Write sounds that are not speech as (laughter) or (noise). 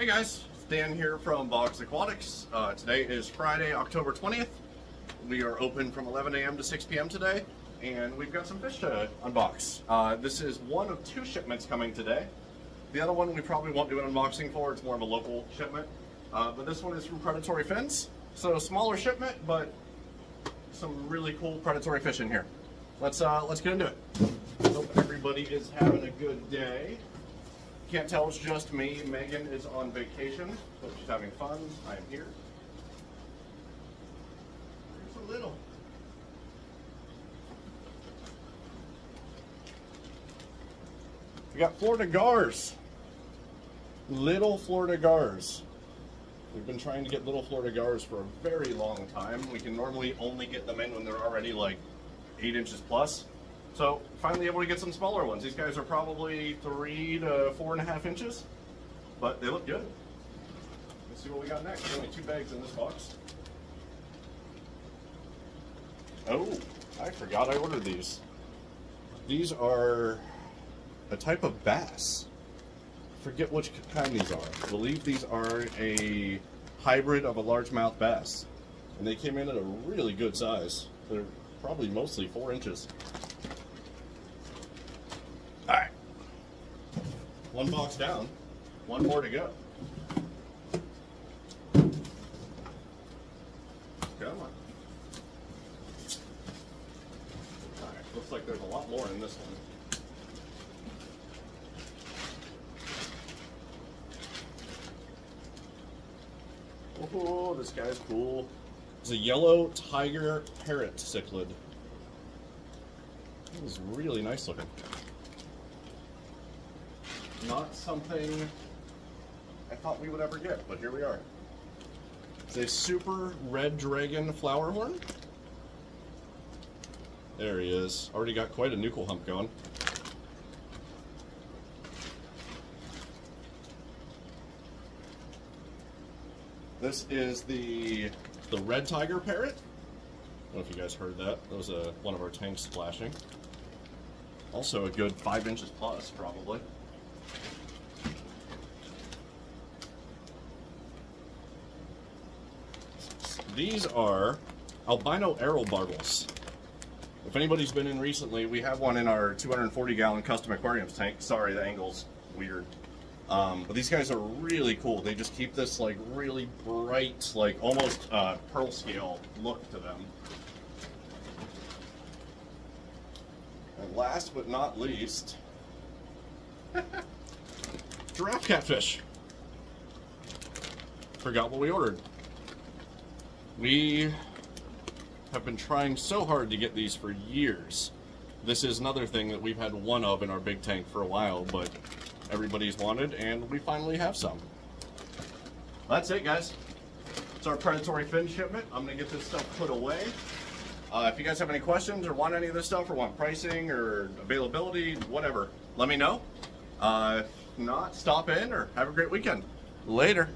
Hey guys, Dan here from Boggs Aquatics. Uh, today is Friday, October 20th. We are open from 11 a.m. to 6 p.m. today, and we've got some fish to unbox. Uh, this is one of two shipments coming today. The other one we probably won't do an unboxing for, it's more of a local shipment. Uh, but this one is from Predatory Fins. So smaller shipment, but some really cool predatory fish in here. Let's uh, let's get into it. Hope everybody is having a good day. Can't tell it's just me. Megan is on vacation. Hope she's having fun. I am here. Here's a little. We got Florida gars. Little Florida gars. We've been trying to get little Florida gars for a very long time. We can normally only get them in when they're already like eight inches plus. So finally able to get some smaller ones. These guys are probably three to four and a half inches, but they look good. Let's see what we got next. There's only two bags in this box. Oh, I forgot I ordered these. These are a type of bass. Forget which kind these are. I believe these are a hybrid of a largemouth bass. And they came in at a really good size. They're probably mostly four inches. One box down, one more to go. Come on. All right, looks like there's a lot more in this one. Oh, this guy's cool. It's a yellow tiger parrot cichlid. This is really nice looking. Not something I thought we would ever get, but here we are. It's a super red dragon flower horn. There he is. Already got quite a nuchal hump going. This is the the red tiger parrot. I don't know if you guys heard that. That was a, one of our tanks splashing. Also a good five inches plus, probably. These are albino arrowbartles. If anybody's been in recently, we have one in our 240 gallon custom aquariums tank. Sorry, the angle's weird. Um, but these guys are really cool. They just keep this like really bright, like almost uh, pearl scale look to them. And last but not least, (laughs) giraffe catfish. Forgot what we ordered. We have been trying so hard to get these for years. This is another thing that we've had one of in our big tank for a while, but everybody's wanted, and we finally have some. That's it, guys. It's our predatory fin shipment. I'm gonna get this stuff put away. Uh, if you guys have any questions or want any of this stuff or want pricing or availability, whatever, let me know. Uh, if not, stop in or have a great weekend. Later.